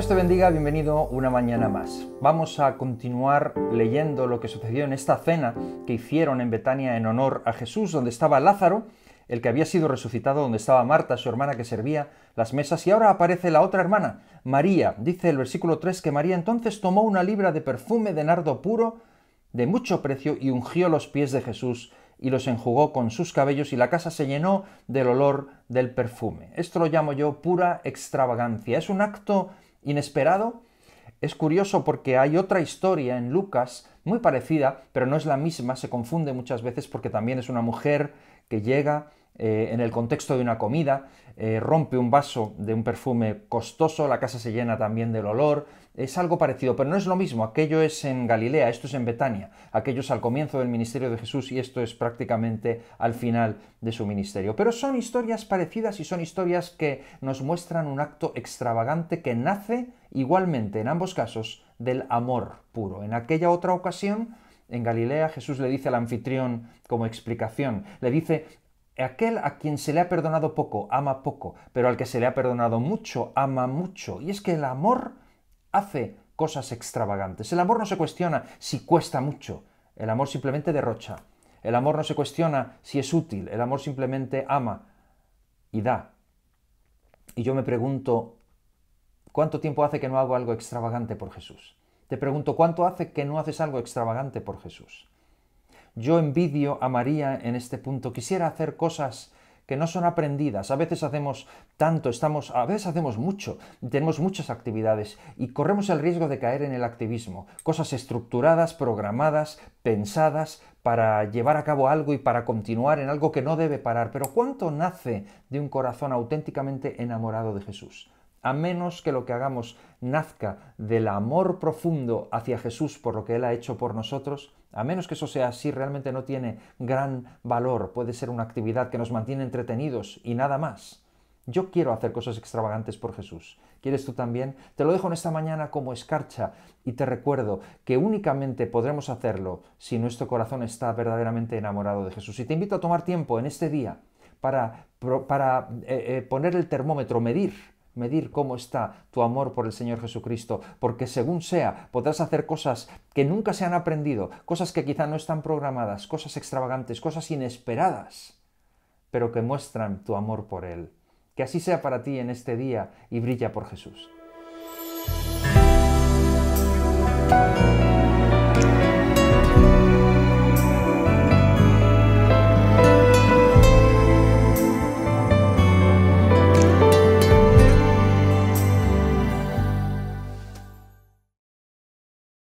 Dios te bendiga, bienvenido una mañana más. Vamos a continuar leyendo lo que sucedió en esta cena que hicieron en Betania en honor a Jesús, donde estaba Lázaro, el que había sido resucitado, donde estaba Marta, su hermana que servía las mesas, y ahora aparece la otra hermana, María. Dice el versículo 3 que María entonces tomó una libra de perfume de nardo puro, de mucho precio, y ungió los pies de Jesús y los enjugó con sus cabellos y la casa se llenó del olor del perfume. Esto lo llamo yo pura extravagancia. Es un acto inesperado. Es curioso porque hay otra historia en Lucas muy parecida, pero no es la misma, se confunde muchas veces porque también es una mujer que llega eh, en el contexto de una comida, eh, rompe un vaso de un perfume costoso, la casa se llena también del olor, es algo parecido, pero no es lo mismo, aquello es en Galilea, esto es en Betania, aquello es al comienzo del ministerio de Jesús y esto es prácticamente al final de su ministerio. Pero son historias parecidas y son historias que nos muestran un acto extravagante que nace igualmente en ambos casos del amor puro. En aquella otra ocasión, en Galilea, Jesús le dice al anfitrión como explicación, le dice, Aquel a quien se le ha perdonado poco, ama poco, pero al que se le ha perdonado mucho, ama mucho. Y es que el amor hace cosas extravagantes. El amor no se cuestiona si cuesta mucho, el amor simplemente derrocha. El amor no se cuestiona si es útil, el amor simplemente ama y da. Y yo me pregunto, ¿cuánto tiempo hace que no hago algo extravagante por Jesús? Te pregunto, ¿cuánto hace que no haces algo extravagante por Jesús? Yo envidio a María en este punto. Quisiera hacer cosas que no son aprendidas. A veces hacemos tanto, estamos, a veces hacemos mucho, tenemos muchas actividades y corremos el riesgo de caer en el activismo. Cosas estructuradas, programadas, pensadas para llevar a cabo algo y para continuar en algo que no debe parar. Pero ¿cuánto nace de un corazón auténticamente enamorado de Jesús? A menos que lo que hagamos nazca del amor profundo hacia Jesús por lo que Él ha hecho por nosotros, a menos que eso sea así, realmente no tiene gran valor, puede ser una actividad que nos mantiene entretenidos y nada más. Yo quiero hacer cosas extravagantes por Jesús. ¿Quieres tú también? Te lo dejo en esta mañana como escarcha y te recuerdo que únicamente podremos hacerlo si nuestro corazón está verdaderamente enamorado de Jesús. Y te invito a tomar tiempo en este día para, para eh, eh, poner el termómetro, medir medir cómo está tu amor por el Señor Jesucristo, porque según sea, podrás hacer cosas que nunca se han aprendido, cosas que quizá no están programadas, cosas extravagantes, cosas inesperadas, pero que muestran tu amor por Él. Que así sea para ti en este día y brilla por Jesús.